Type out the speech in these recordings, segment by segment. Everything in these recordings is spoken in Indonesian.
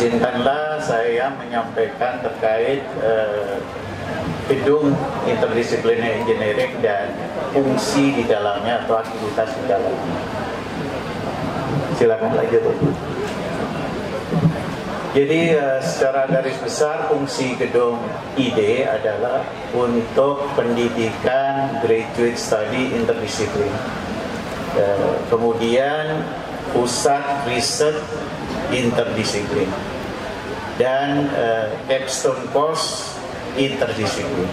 izinkanlah saya menyampaikan terkait eh, gedung interdisipliner engineering dan fungsi di dalamnya atau aktivitas di dalamnya. Silakan lanjut. Jadi uh, secara garis besar fungsi gedung ID adalah untuk pendidikan graduate study interdisiplin. Uh, kemudian pusat riset interdisiplin dan uh, capstone course interdisiplin.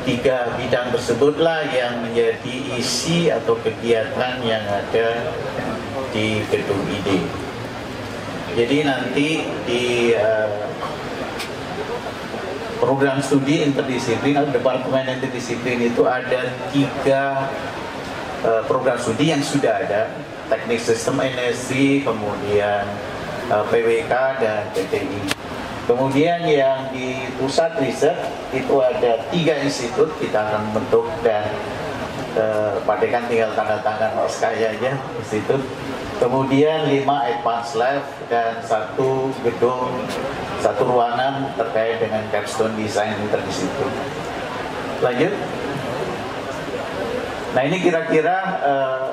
Tiga bidang tersebutlah yang menjadi isi atau kegiatan yang ada di gedung ID. Jadi nanti di uh, program studi interdisiplin atau departemen interdisiplin itu ada tiga uh, program studi yang sudah ada teknik sistem energi kemudian uh, PWK dan PTI kemudian yang di pusat riset itu ada tiga institut kita akan bentuk dan uh, padekan tinggal tanda tangan SK aja institut. Kemudian lima advanced lab dan satu gedung satu ruangan terkait dengan capstone design interdisiplin lanjut nah ini kira-kira uh,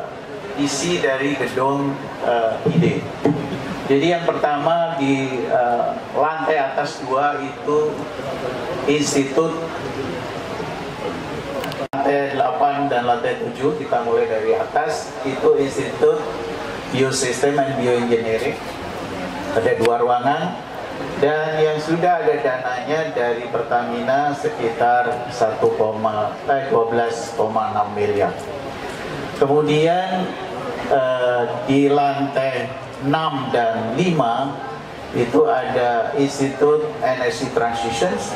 isi dari gedung uh, ide jadi yang pertama di uh, lantai atas dua itu institut lantai 8 dan lantai 7 kita mulai dari atas itu institut Biosistem and Bioengineering. Ada dua ruangan dan yang sudah ada dananya dari Pertamina sekitar 1, eh, 12,6 miliar. Kemudian eh, di lantai 6 dan 5 itu ada Institut Energy Transitions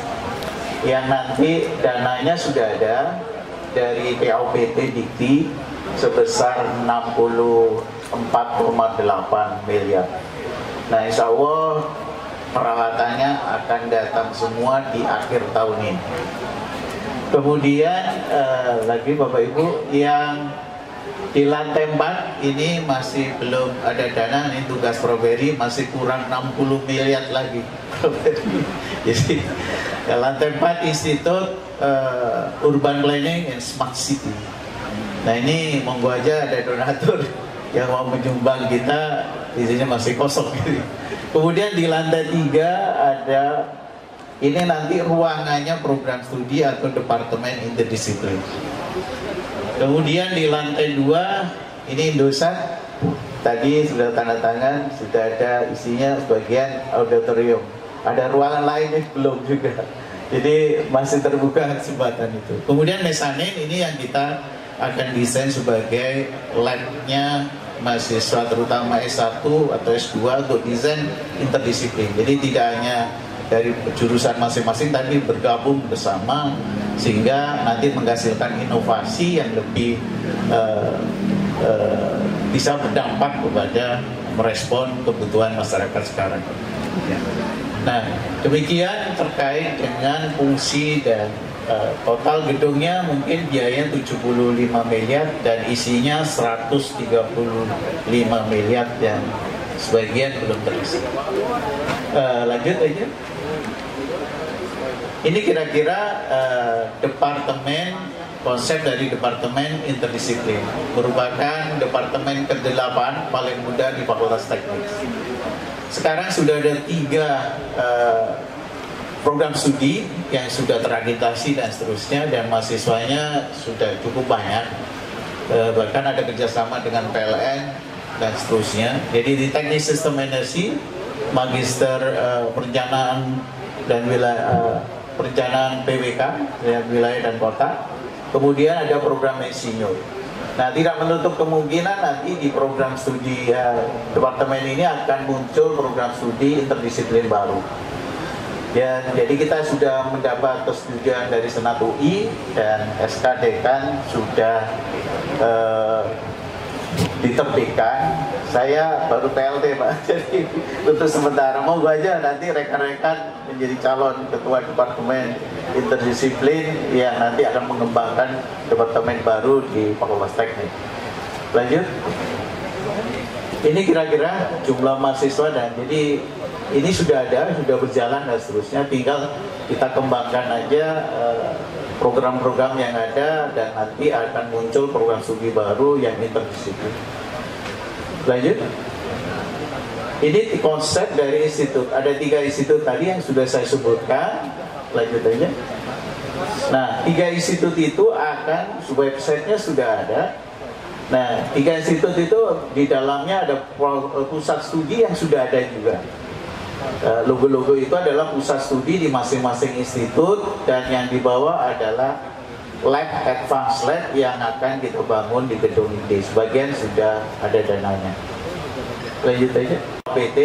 yang nanti dananya sudah ada dari PAUPT Dikti sebesar 60 4,8 miliar. Nah insya Allah peralatannya akan datang semua di akhir tahun ini. Kemudian eh, lagi Bapak Ibu yang di lantai 4 ini masih belum ada dana ini tugas Strawberry masih kurang 60 miliar lagi. Jadi lantai 4 Institut uh, Urban Planning and Smart City. Nah ini monggo aja ada donatur yang mau menyumbang kita di sini masih kosong. Kemudian di lantai tiga ada ini nanti ruangannya program studi atau departemen interdisiplin. Kemudian di lantai dua ini Indosat tadi sudah tanda tangan sudah ada isinya sebagian auditorium. Ada ruangan lainnya belum juga. Jadi masih terbuka kesempatan itu. Kemudian mesanin ini yang kita akan desain sebagai labnya mahasiswa terutama S1 atau S2 untuk desain interdisiplin. Jadi tidak hanya dari jurusan masing-masing tapi bergabung bersama sehingga nanti menghasilkan inovasi yang lebih uh, uh, bisa berdampak kepada merespon kebutuhan masyarakat sekarang. Nah, demikian terkait dengan fungsi dan Uh, total gedungnya mungkin biayanya 75 miliar dan isinya 135 miliar dan sebagian belum terisi. Uh, lanjut aja. Ini kira-kira uh, departemen konsep dari departemen interdisiplin merupakan departemen ke-8 paling muda di Fakultas Teknik. Sekarang sudah ada tiga uh, program studi yang sudah terakreditasi dan seterusnya dan mahasiswanya sudah cukup banyak. E, bahkan ada kerjasama dengan PLN dan seterusnya. Jadi di teknik sistem energi magister e, perencanaan dan wilayah e, perencanaan PWK ya, wilayah dan kota. Kemudian ada program insinyur Nah, tidak menutup kemungkinan nanti di program studi departemen ini akan muncul program studi interdisiplin baru. Ya, jadi kita sudah mendapat persetujuan dari Senat UI dan SK Dekan sudah eh, diterbitkan. Saya baru PLT Pak, jadi untuk sementara mau aja nanti rekan-rekan menjadi calon ketua departemen interdisiplin yang nanti akan mengembangkan departemen baru di Fakultas Teknik. Lanjut. Ini kira-kira jumlah mahasiswa dan jadi ini sudah ada, sudah berjalan dan seterusnya. Tinggal kita kembangkan aja eh, program-program yang ada dan nanti akan muncul program studi baru yang interdisiplin. Lanjut. Ini konsep dari institut. Ada tiga institut tadi yang sudah saya sebutkan. Lanjut aja. Nah, tiga institut itu akan websitenya sudah ada. Nah, tiga institut itu di dalamnya ada pusat studi yang sudah ada juga. Eh, logo-logo itu adalah pusat studi di masing-masing institut dan yang dibawa adalah lab advance lab yang akan kita bangun di gedung ini. Sebagian sudah ada dananya. Lanjut aja. PT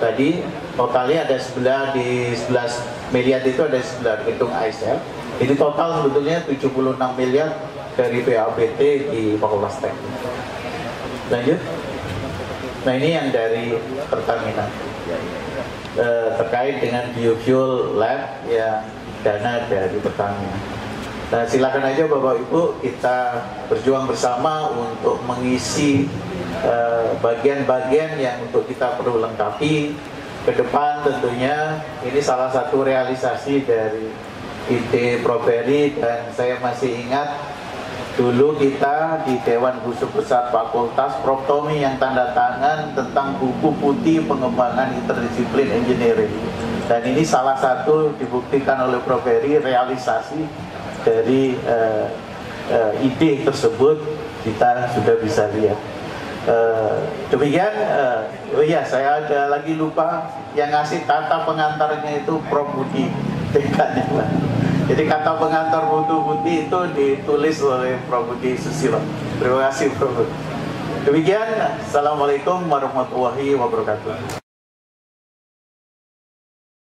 tadi totalnya ada sebelah di 11 miliar itu ada sebelah gedung ASL. Ini total sebetulnya 76 miliar dari PAPT di Fakultas Teknik. Lanjut. Nah ini yang dari Pertamina. Eh, terkait dengan biofuel lab yang dana dari Pertamina. Nah silakan aja Bapak Ibu kita berjuang bersama untuk mengisi Eh, bagian-bagian uh, yang untuk kita perlu lengkapi. Ke depan tentunya ini salah satu realisasi dari ide Proveri dan saya masih ingat dulu kita di Dewan Khusus Besar Fakultas Proptomi yang tanda tangan tentang buku putih pengembangan interdisiplin engineering. Dan ini salah satu dibuktikan oleh Proveri realisasi dari uh, uh, ide tersebut. Kita sudah bisa lihat. Uh, demikian, uh, oh iya saya ada lagi lupa. Yang ngasih kata pengantarnya itu Prof. Budi. Tingkatnya lah. Jadi kata pengantar Budu Budi itu ditulis oleh Prof Budi Susilo. Terima kasih Prof. Demikian, Assalamualaikum warahmatullahi wabarakatuh.